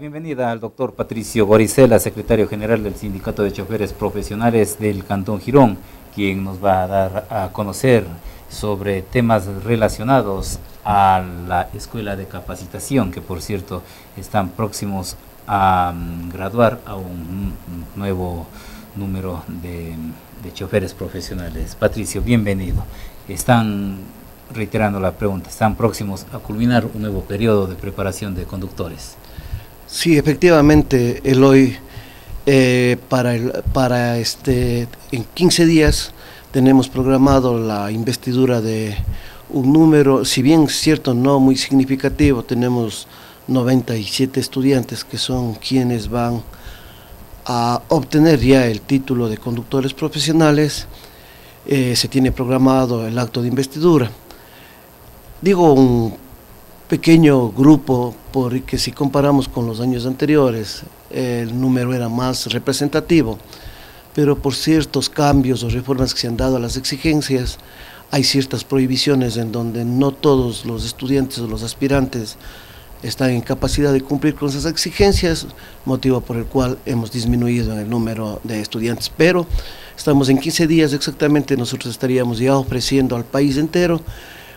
bienvenida al doctor Patricio Goricela, secretario general del Sindicato de Choferes Profesionales del Cantón Girón, quien nos va a dar a conocer sobre temas relacionados a la escuela de capacitación, que por cierto están próximos a mm, graduar a un nuevo número de, de choferes profesionales. Patricio, bienvenido. Están reiterando la pregunta, están próximos a culminar un nuevo periodo de preparación de conductores. Sí, efectivamente, Eloy, eh, para, para este, en 15 días tenemos programado la investidura de un número, si bien cierto, no muy significativo, tenemos 97 estudiantes que son quienes van a obtener ya el título de conductores profesionales, eh, se tiene programado el acto de investidura. Digo un pequeño grupo, porque si comparamos con los años anteriores, el número era más representativo, pero por ciertos cambios o reformas que se han dado a las exigencias, hay ciertas prohibiciones en donde no todos los estudiantes o los aspirantes están en capacidad de cumplir con esas exigencias, motivo por el cual hemos disminuido el número de estudiantes. Pero estamos en 15 días exactamente, nosotros estaríamos ya ofreciendo al país entero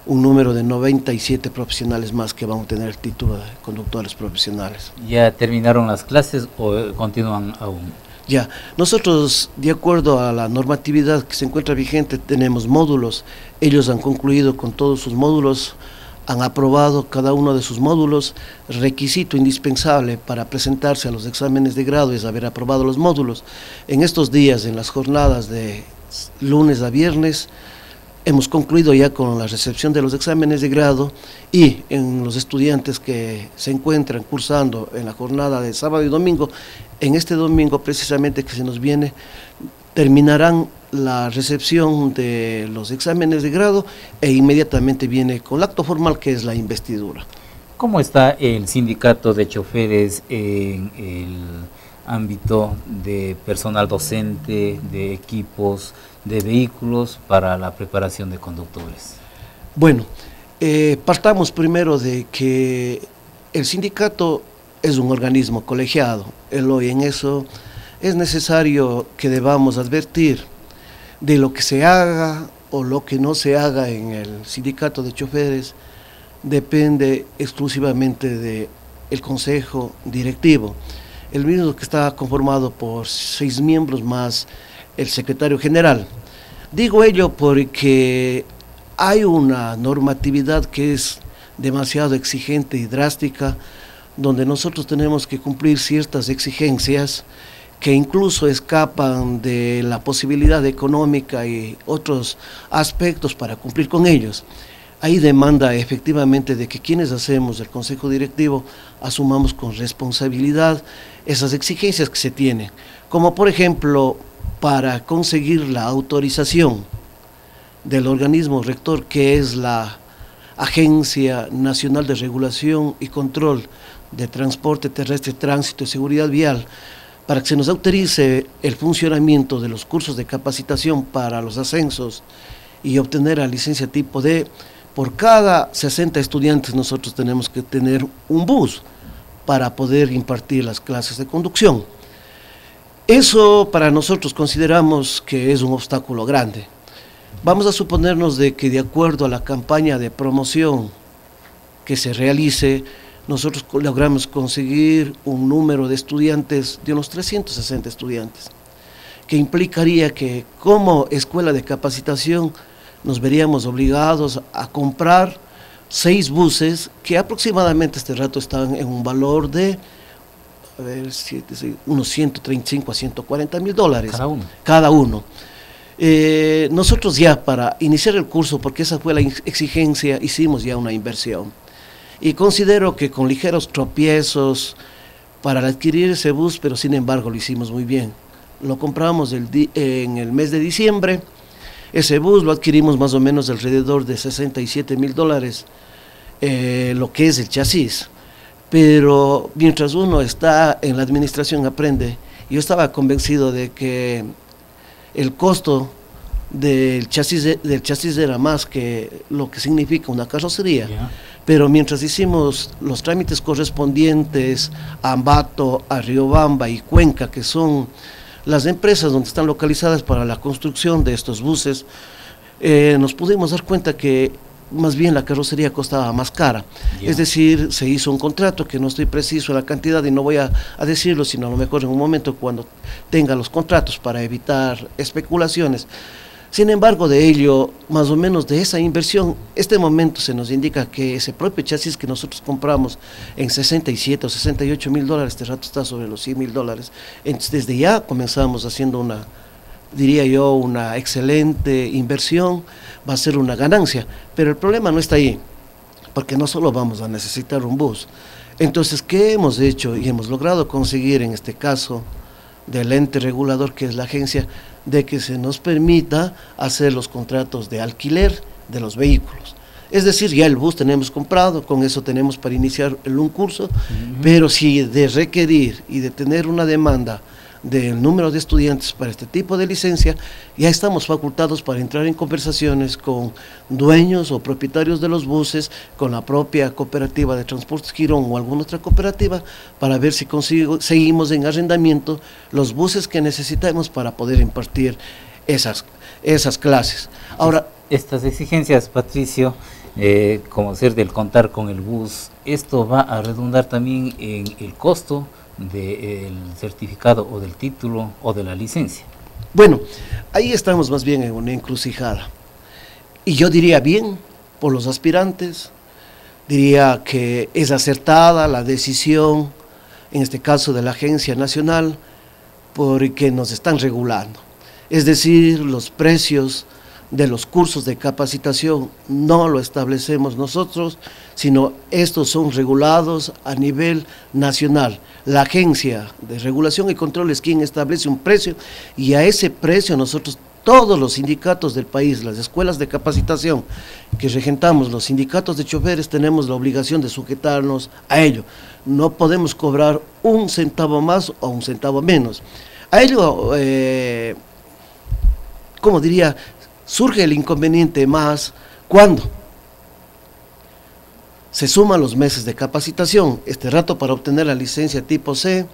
un número de 97 profesionales más que van a tener el título de conductores profesionales. ¿Ya terminaron las clases o continúan aún? Ya, nosotros, de acuerdo a la normatividad que se encuentra vigente, tenemos módulos. Ellos han concluido con todos sus módulos, han aprobado cada uno de sus módulos. Requisito indispensable para presentarse a los exámenes de grado es haber aprobado los módulos. En estos días, en las jornadas de lunes a viernes, Hemos concluido ya con la recepción de los exámenes de grado y en los estudiantes que se encuentran cursando en la jornada de sábado y domingo, en este domingo precisamente que se nos viene, terminarán la recepción de los exámenes de grado e inmediatamente viene con el acto formal que es la investidura. ¿Cómo está el sindicato de choferes en el ámbito de personal docente, de equipos, de vehículos para la preparación de conductores? Bueno, eh, partamos primero de que el sindicato es un organismo colegiado, hoy en eso es necesario que debamos advertir de lo que se haga o lo que no se haga en el sindicato de choferes depende exclusivamente del el consejo directivo el mismo que está conformado por seis miembros más el secretario general. Digo ello porque hay una normatividad que es demasiado exigente y drástica, donde nosotros tenemos que cumplir ciertas exigencias que incluso escapan de la posibilidad económica y otros aspectos para cumplir con ellos hay demanda efectivamente de que quienes hacemos el Consejo Directivo asumamos con responsabilidad esas exigencias que se tienen, como por ejemplo para conseguir la autorización del organismo rector que es la Agencia Nacional de Regulación y Control de Transporte Terrestre, Tránsito y Seguridad Vial, para que se nos autorice el funcionamiento de los cursos de capacitación para los ascensos y obtener la licencia tipo D, por cada 60 estudiantes nosotros tenemos que tener un bus para poder impartir las clases de conducción. Eso para nosotros consideramos que es un obstáculo grande. Vamos a suponernos de que de acuerdo a la campaña de promoción que se realice, nosotros logramos conseguir un número de estudiantes de unos 360 estudiantes, que implicaría que como escuela de capacitación nos veríamos obligados a comprar seis buses que aproximadamente este rato están en un valor de a ver, unos 135 a 140 mil dólares. Cada uno. Cada uno. Eh, nosotros ya para iniciar el curso, porque esa fue la exigencia, hicimos ya una inversión. Y considero que con ligeros tropiezos para adquirir ese bus, pero sin embargo lo hicimos muy bien. Lo compramos el en el mes de diciembre, Ese bus lo adquirimos más o menos alrededor de 67 mil dólares, eh, lo que es el chasis. Pero mientras uno está en la administración aprende, yo estaba convencido de que el costo del chasis, del chasis era más que lo que significa una carrocería. Pero mientras hicimos los trámites correspondientes a Ambato, a Riobamba y Cuenca, que son las empresas donde están localizadas para la construcción de estos buses, eh, nos pudimos dar cuenta que más bien la carrocería costaba más cara. Es decir, se hizo un contrato que no estoy preciso la cantidad y no voy a, a, decirlo, sino a lo mejor en un momento cuando tenga los contratos para evitar especulaciones. Sin embargo, de ello, más o menos de esa inversión, este momento se nos indica que ese propio chasis que nosotros compramos en 67 o 68 mil dólares, este rato está sobre los 100 mil dólares. Entonces, desde ya comenzamos haciendo una, diría yo, una excelente inversión, va a ser una ganancia. Pero el problema no está ahí, porque no solo vamos a necesitar un bus. Entonces, ¿qué hemos hecho y hemos logrado conseguir en este caso del ente regulador que es la agencia? De que se nos permita hacer los contratos de alquiler de los vehículos. Es decir, ya el bus tenemos comprado, con eso tenemos para iniciar un curso, pero si de requerir y de tener una demanda del número de estudiantes para este tipo de licencia, ya estamos facultados para entrar en conversaciones con dueños o propietarios de los buses, con la propia cooperativa de transportes Quirón o alguna otra cooperativa, para ver si consigo, seguimos en arrendamiento los buses que necesitamos para poder impartir esas, esas clases. Ahora, estas exigencias, Patricio, eh, como ser del contar con el bus, esto va a redundar también en el costo del certificado o del título o de la licencia. Bueno, ahí estamos más bien en una encrucijada. Y yo diría bien por los aspirantes, diría que es acertada la decisión, en este caso de la Agencia Nacional, porque nos están regulando. Es decir, los precios de los cursos de capacitación no lo establecemos nosotros, sino estos son regulados a nivel nacional. La Agencia de Regulación y Control es quien establece un precio y a ese precio nosotros todos los sindicatos del país, las escuelas de capacitación que regentamos, los sindicatos de choferes, tenemos la obligación de sujetarnos a ello. No podemos cobrar un centavo más o un centavo menos. A ello, eh, como diría, surge el inconveniente más cuando se suman los meses de capacitación. Este rato para obtener la licencia tipo C,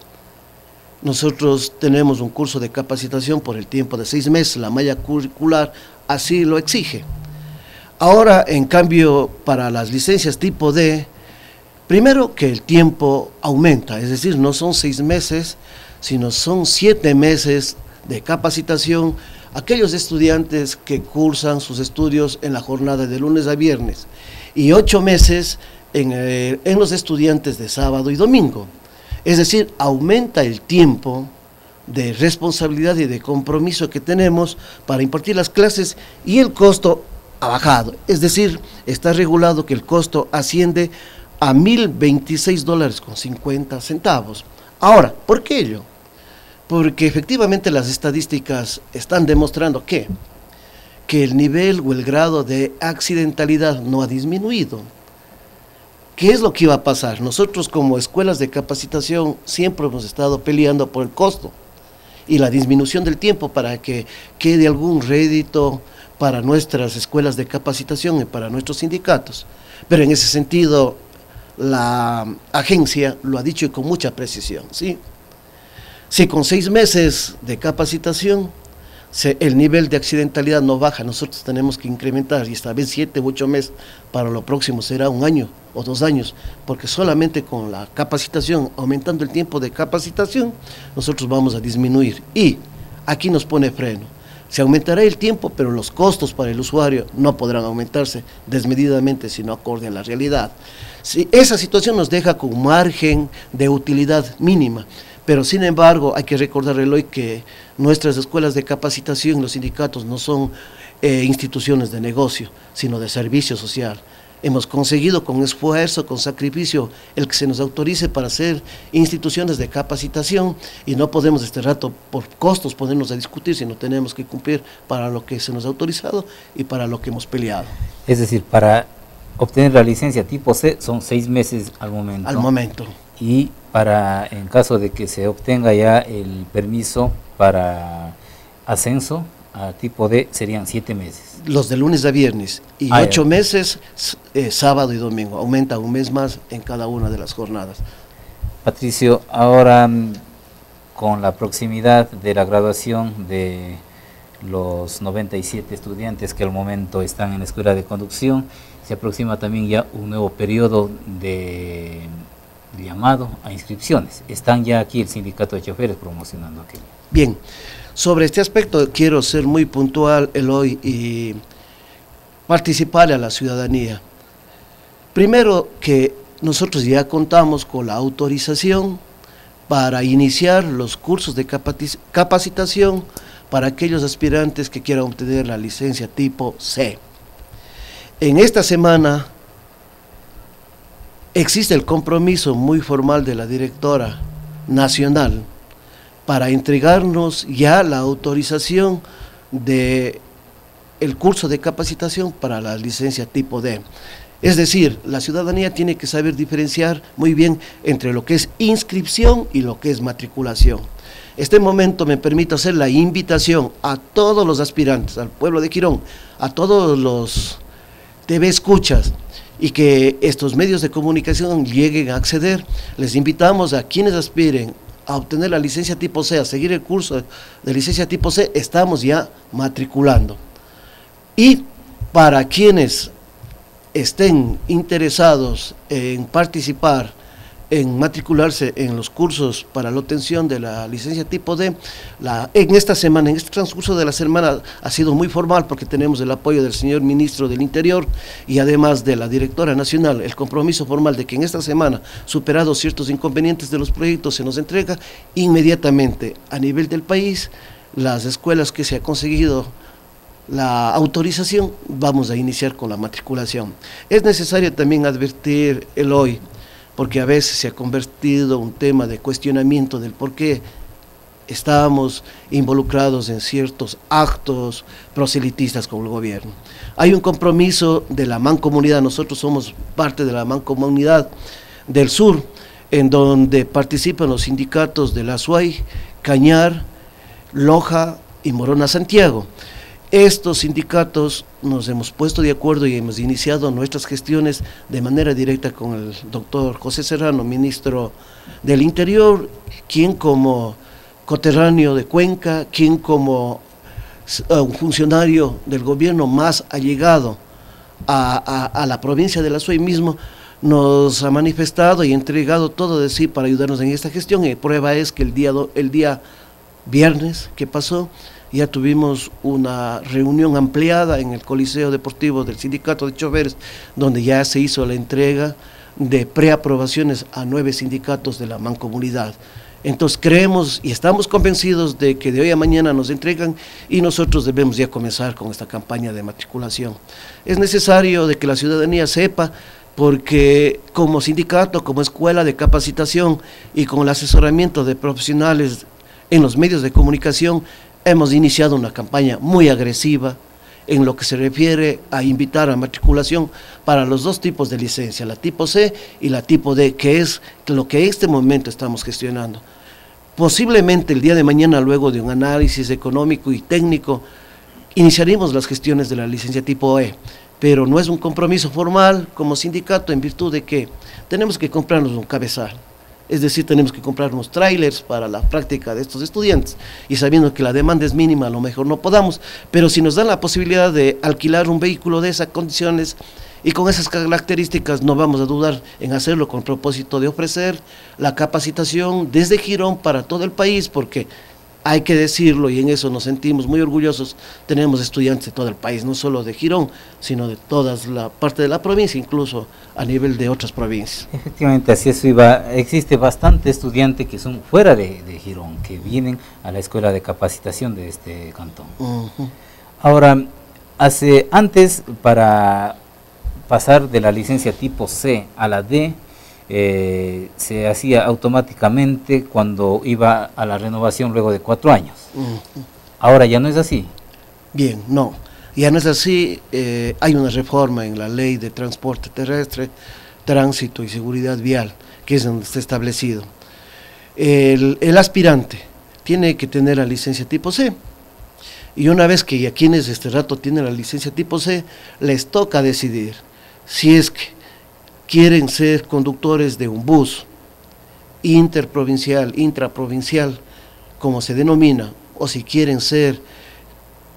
nosotros tenemos un curso de capacitación por el tiempo de seis meses, la malla curricular así lo exige. Ahora, en cambio, para las licencias tipo D, primero que el tiempo aumenta, es decir, no son seis meses, sino son siete meses de capacitación aquellos estudiantes que cursan sus estudios en la jornada de lunes a viernes y ocho meses en, eh, en, los estudiantes de sábado y domingo. Es decir, aumenta el tiempo de responsabilidad y de compromiso que tenemos para impartir las clases y el costo ha bajado. Es decir, está regulado que el costo asciende a 1.026 dólares con 50 centavos. Ahora, ¿por qué ello? Porque efectivamente las estadísticas están demostrando que, que el nivel o el grado de accidentalidad no ha disminuido. ¿Qué es lo que iba a pasar? Nosotros como escuelas de capacitación siempre hemos estado peleando por el costo y la disminución del tiempo para que quede algún rédito para nuestras escuelas de capacitación y para nuestros sindicatos. Pero en ese sentido, la agencia lo ha dicho y con mucha precisión, ¿sí? Si con seis meses de capacitación el nivel de accidentalidad no baja, nosotros tenemos que incrementar y esta vez siete u ocho meses, para lo próximo será un año o dos años, porque solamente con la capacitación, aumentando el tiempo de capacitación, nosotros vamos a disminuir. Y aquí nos pone freno. Se aumentará el tiempo, pero los costos para el usuario no podrán aumentarse desmedidamente, sino acorde a la realidad. Si esa situación nos deja con margen de utilidad mínima. Pero sin embargo, hay que recordarle hoy que nuestras escuelas de capacitación, los sindicatos, no son eh, instituciones de negocio, sino de servicio social. hemos conseguido con esfuerzo, con sacrificio, el que se nos autorice para hacer instituciones de capacitación y no podemos este rato por costos ponernos a discutir, sino tenemos que cumplir para lo que se nos ha autorizado y para lo que hemos peleado. Es decir, para obtener la licencia tipo C son seis meses al momento. Al momento. Y para, en caso de que se obtenga ya el permiso para ascenso a tipo D, serían siete meses los de lunes a viernes y ah, ocho meses eh, sábado y domingo. Aumenta un mes más en cada una de las jornadas. Patricio, ahora mm, con la proximidad de la graduación de los 97 estudiantes que al momento están en la escuela de conducción, se aproxima también ya un nuevo periodo de, llamado a inscripciones. Están ya aquí el sindicato de choferes promocionando aquello. Bien, sobre este aspecto quiero ser muy puntual, Eloy, y participar a la ciudadanía. Primero que nosotros ya contamos con la autorización para iniciar los cursos de capacitación para aquellos aspirantes que quieran obtener la licencia tipo C. En esta semana existe el compromiso muy formal de la directora nacional para entregarnos ya la autorización de el curso de capacitación para la licencia tipo D. Es decir, la ciudadanía tiene que saber diferenciar muy bien entre lo que es inscripción y lo que es matriculación. Este momento me permite hacer la invitación a todos los aspirantes, al pueblo de Quirón, a todos los TV escuchas y que estos medios de comunicación lleguen a acceder. Les invitamos a quienes aspiren a obtener la licencia tipo C, a seguir el curso de licencia tipo C, estamos ya matriculando. Y para quienes estén interesados en participar en matricularse en los cursos para la obtención de la licencia tipo D. La, en esta semana, en este transcurso de la semana, ha sido muy formal porque tenemos el apoyo del señor ministro del Interior y además de la directora nacional, el compromiso formal de que en esta semana, superados ciertos inconvenientes de los proyectos, se nos entrega inmediatamente a nivel del país las escuelas que se ha conseguido la autorización, vamos a iniciar con la matriculación. Es necesario también advertir el hoy porque a veces se ha convertido un tema de cuestionamiento del por qué estábamos involucrados en ciertos actos proselitistas con el gobierno. Hay un compromiso de la mancomunidad, nosotros somos parte de la mancomunidad del sur, en donde participan los sindicatos de la SUAY, Cañar, Loja y Morona Santiago. Estos sindicatos nos hemos puesto de acuerdo y hemos iniciado nuestras gestiones de manera directa con el doctor José Serrano, ministro del Interior, quien como coterráneo de Cuenca, quien como eh, un funcionario del gobierno más allegado a, la provincia de la SUEY mismo, nos ha manifestado y entregado todo de sí para ayudarnos en esta gestión. Y prueba es que el día, el día viernes que pasó, ya tuvimos una reunión ampliada en el Coliseo Deportivo del Sindicato de Choferes, donde ya se hizo la entrega de preaprobaciones a nueve sindicatos de la mancomunidad. Entonces creemos y estamos convencidos de que de hoy a mañana nos entregan y nosotros debemos ya comenzar con esta campaña de matriculación. Es necesario de que la ciudadanía sepa porque como sindicato, como escuela de capacitación y con el asesoramiento de profesionales en los medios de comunicación, Hemos iniciado una campaña muy agresiva en lo que se refiere a invitar a matriculación para los dos tipos de licencia, la tipo C y la tipo D, que es lo que en este momento estamos gestionando. Posiblemente el día de mañana, luego de un análisis económico y técnico, iniciaremos las gestiones de la licencia tipo E, pero no es un compromiso formal como sindicato en virtud de que tenemos que comprarnos un cabezal es decir, tenemos que comprar unos trailers para la práctica de estos estudiantes y sabiendo que la demanda es mínima, a lo mejor no podamos, pero si nos dan la posibilidad de alquilar un vehículo de esas condiciones y con esas características no vamos a dudar en hacerlo con propósito de ofrecer la capacitación desde Girón para todo el país, porque hay que decirlo y en eso nos sentimos muy orgullosos. Tenemos estudiantes de todo el país, no solo de Girón, sino de toda la parte de la provincia, incluso a nivel de otras provincias. Efectivamente, así es, iba. Existe bastante estudiantes que son fuera de, Girón, que vienen a la escuela de capacitación de este cantón. Ahora, hace antes para pasar de la licencia tipo C a la D eh, se hacía automáticamente cuando iba a la renovación luego de cuatro años. Ahora ya no es así. Bien, no, ya no es así. Eh, hay una reforma en la ley de transporte terrestre, tránsito y seguridad vial, que es donde está establecido. El, el aspirante tiene que tener la licencia tipo C. Y una vez que ya quienes este rato tienen la licencia tipo C, les toca decidir si es que quieren ser conductores de un bus interprovincial, intraprovincial, como se denomina, o si quieren ser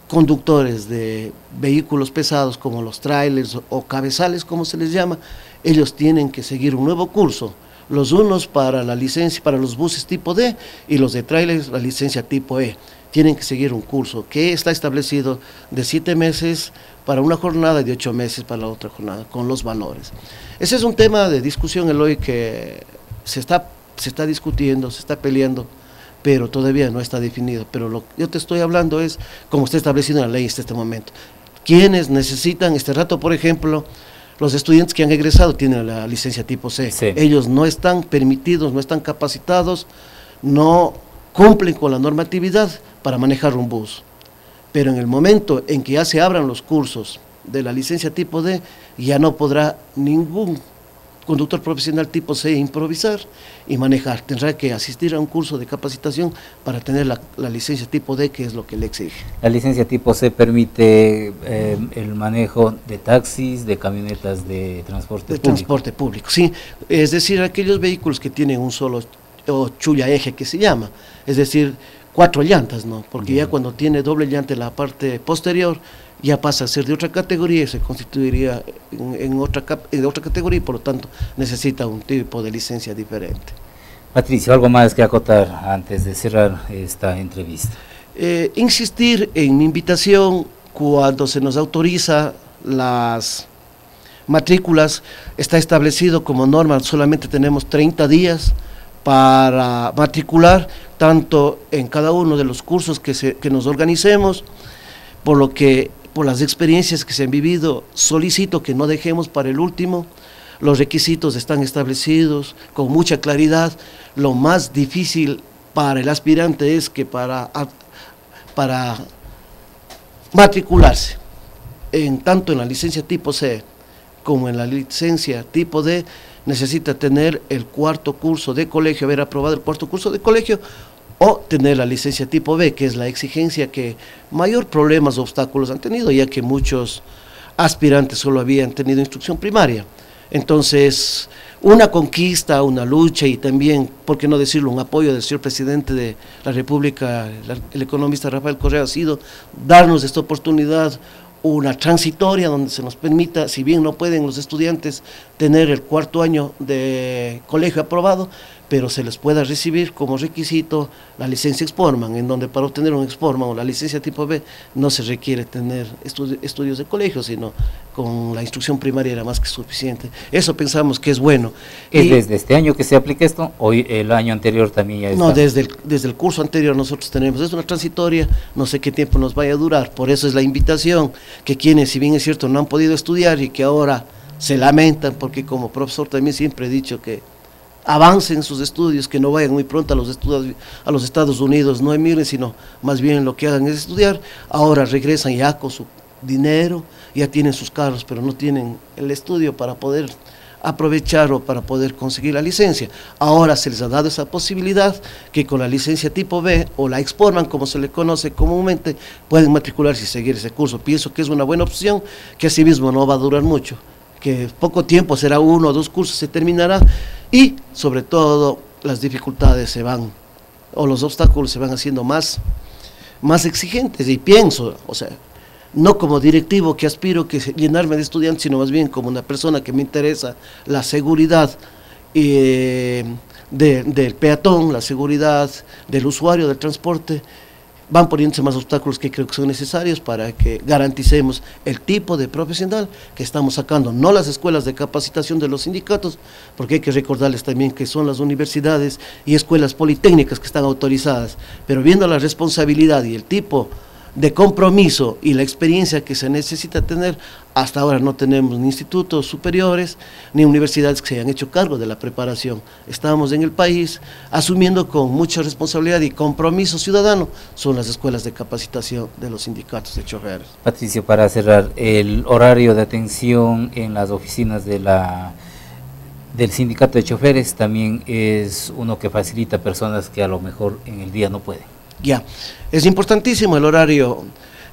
conductores de vehículos pesados como los trailers o cabezales, como se les llama, ellos tienen que seguir un nuevo curso. Los unos para la licencia, para los buses tipo D y los de trailers la licencia tipo E. Tienen que seguir un curso que está establecido de siete meses para una jornada y de ocho meses para la otra jornada, con los valores. Ese es un tema de discusión, Eloy, que se está, se está discutiendo, se está peleando, pero todavía no está definido. Pero lo que yo te estoy hablando es como está establecido en la ley hasta este momento. Quienes necesitan este rato, por ejemplo, los estudiantes que han egresado tienen la licencia tipo C. Ellos no están permitidos, no están capacitados, no cumplen con la normatividad para manejar un bus. Pero en el momento en que ya se abran los cursos de la licencia tipo D, ya no podrá ningún conductor profesional tipo C improvisar y manejar. Tendrá que asistir a un curso de capacitación para tener la, licencia tipo D, que es lo que le exige. La licencia tipo C permite eh, el manejo de taxis, de camionetas de transporte de transporte público, sí. Es decir, aquellos vehículos que tienen un solo o chulla eje que se llama. Es decir, cuatro llantas, ¿no? Porque ya cuando tiene doble llanta en la parte posterior, ya pasa a ser de otra categoría y se constituiría en, otra, en otra categoría y por lo tanto necesita un tipo de licencia diferente. Patricio, ¿algo más que acotar antes de cerrar esta entrevista? Eh, insistir en mi invitación cuando se nos autoriza las matrículas, está establecido como norma, solamente tenemos 30 días para matricular tanto en cada uno de los cursos que, se, que nos organicemos, por lo que por las experiencias que se han vivido, solicito que no dejemos para el último. Los requisitos están establecidos con mucha claridad. Lo más difícil para el aspirante es que para, para matricularse, en, tanto en la licencia tipo C como en la licencia tipo D, necesita tener el cuarto curso de colegio, haber aprobado el cuarto curso de colegio o tener la licencia tipo B, que es la exigencia que mayor problemas o obstáculos han tenido, ya que muchos aspirantes solo habían tenido instrucción primaria. Entonces, una conquista, una lucha y también, por qué no decirlo, un apoyo del señor presidente de la República, el economista Rafael Correa, ha sido darnos esta oportunidad una transitoria donde se nos permita, si bien no pueden los estudiantes tener el cuarto año de colegio aprobado, pero se les pueda recibir como requisito la licencia Exportman, en donde para obtener un Exportman o la licencia tipo B no se requiere tener estudios de colegio, sino con la instrucción primaria era más que suficiente. Eso pensamos que es bueno. ¿Es desde este año que se aplica esto o el año anterior también ya está? No, desde el, desde el curso anterior nosotros tenemos, es una transitoria, no sé qué tiempo nos vaya a durar, por eso es la invitación que quienes, si bien es cierto, no han podido estudiar y que ahora se lamentan, porque como profesor también siempre he dicho que avancen sus estudios, que no vayan muy pronto a los, estudios, a los Estados Unidos, no emigren, sino más bien lo que hagan es estudiar. Ahora regresan ya con su dinero, ya tienen sus carros, pero no tienen el estudio para poder aprovechar o para poder conseguir la licencia. Ahora se les ha dado esa posibilidad que con la licencia tipo B o la Exportman, como se le conoce comúnmente, pueden matricularse y seguir ese curso. Pienso que es una buena opción, que asimismo no va a durar mucho, que poco tiempo, será uno o dos cursos, se terminará y sobre todo las dificultades se van, o los obstáculos se van haciendo más, más exigentes y pienso, o sea, no como directivo que aspiro que llenarme de estudiantes, sino más bien como una persona que me interesa la seguridad eh, del peatón, la seguridad del usuario del transporte van poniéndose más obstáculos que creo que son necesarios para que garanticemos el tipo de profesional que estamos sacando, no las escuelas de capacitación de los sindicatos, porque hay que recordarles también que son las universidades y escuelas politécnicas que están autorizadas, pero viendo la responsabilidad y el tipo de compromiso y la experiencia que se necesita tener, hasta ahora no tenemos ni institutos superiores ni universidades que se hayan hecho cargo de la preparación. Estamos en el país asumiendo con mucha responsabilidad y compromiso ciudadano, son las escuelas de capacitación de los sindicatos de choferes. Patricio, para cerrar, el horario de atención en las oficinas de la del sindicato de choferes también es uno que facilita a personas que a lo mejor en el día no pueden. Ya, es importantísimo el horario.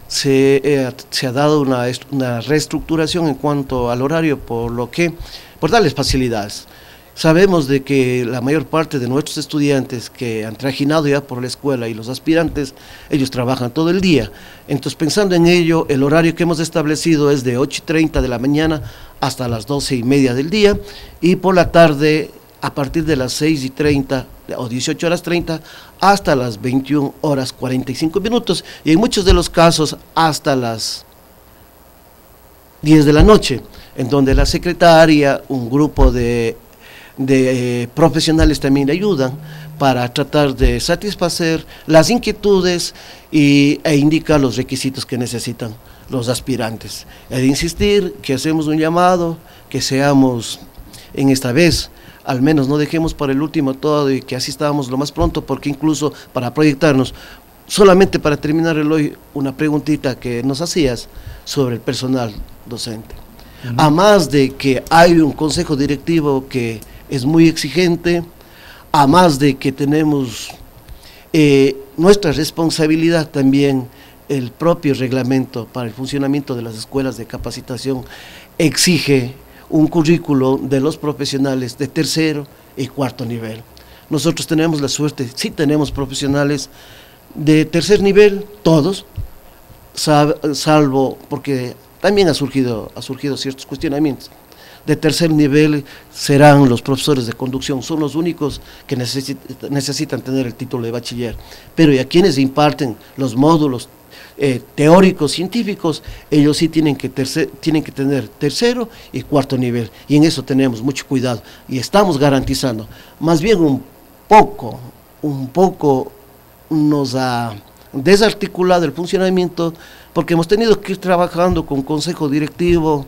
Se, eh, se ha dado una, una, reestructuración en cuanto al horario, por lo que, por darles facilidades. Sabemos de que la mayor parte de nuestros estudiantes que han trajinado ya por la escuela y los aspirantes, ellos trabajan todo el día. Entonces, pensando en ello, el horario que hemos establecido es de 8 y 30 de la mañana hasta las 12 y media del día y por la tarde a partir de las 6 y 30 o 18 horas 30 hasta las 21 horas 45 minutos y en muchos de los casos hasta las 10 de la noche, en donde la secretaria, un grupo de eh, profesionales también ayudan para tratar de satisfacer las inquietudes y, e indicar los requisitos que necesitan los aspirantes. He de insistir que hacemos un llamado, que seamos en esta vez, al menos no dejemos para el último todo y que asistamos lo más pronto, porque incluso para proyectarnos, solamente para terminar el hoy, una preguntita que nos hacías sobre el personal docente. A más de que hay un consejo directivo que es muy exigente, a más de que tenemos eh, nuestra responsabilidad también, el propio reglamento para el funcionamiento de las escuelas de capacitación exige un currículo de los profesionales de tercero y cuarto nivel. Nosotros tenemos la suerte, sí tenemos profesionales de tercer nivel, todos, salvo porque también ha surgido, ha surgido ciertos cuestionamientos de tercer nivel serán los profesores de conducción, son los únicos que necesitan tener el título de bachiller. Pero y a quienes imparten los módulos eh, teóricos, científicos, ellos sí tienen que, tienen que tener tercero y cuarto nivel. Y en eso tenemos mucho cuidado y estamos garantizando. Más bien un poco, un poco nos ha desarticulado el funcionamiento porque hemos tenido que ir trabajando con consejo directivo,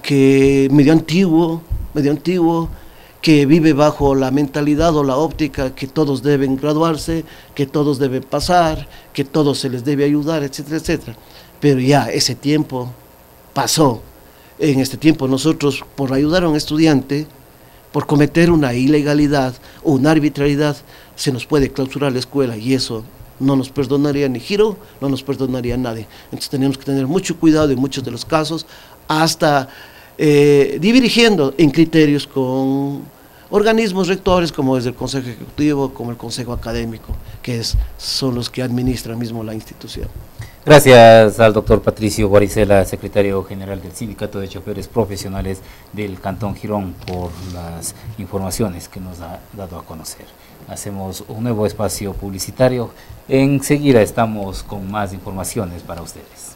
que medio antiguo, medio antiguo, que vive bajo la mentalidad o la óptica que todos deben graduarse, que todos deben pasar, que todos se les debe ayudar, etcétera, etcétera. Pero ya ese tiempo pasó. En este tiempo nosotros, por ayudar a un estudiante, por cometer una ilegalidad o una arbitrariedad, se nos puede clausurar la escuela y eso no nos perdonaría ni Giro, no nos perdonaría nadie. Entonces tenemos que tener mucho cuidado en muchos de los casos, hasta eh, en criterios con organismos rectores como es el Consejo Ejecutivo, como el Consejo Académico, que es, son los que administran mismo la institución. Gracias al doctor Patricio Guaricela, secretario general del Sindicato de Choferes Profesionales del Cantón Girón, por las informaciones que nos ha dado a conocer. Hacemos un nuevo espacio publicitario. Enseguida estamos con más informaciones para ustedes.